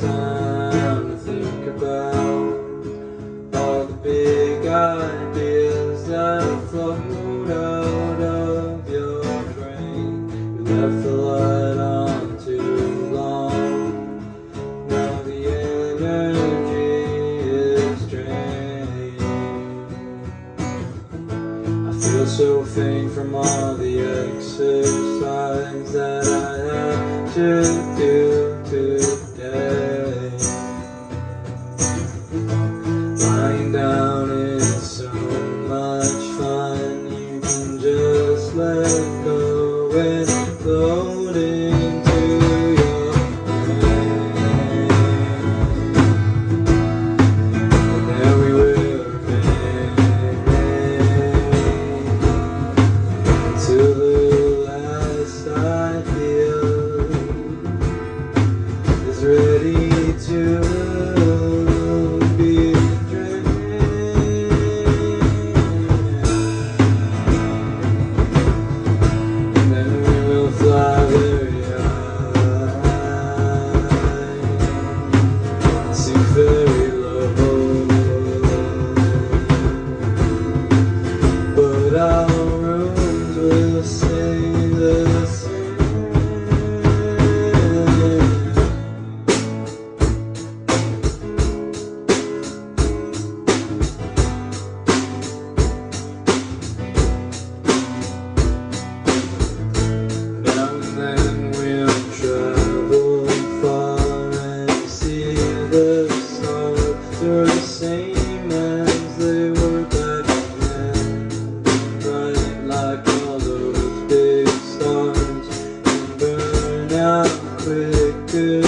time to think about all the big ideas that float out of your brain. You left the light on too long. Now the energy is drained. I feel so faint from all the exercise that I have to do. certeza. perfect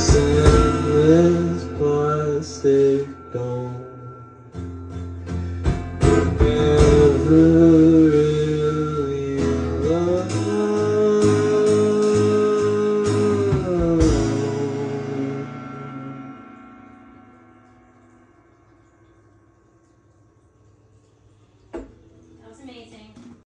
Yes.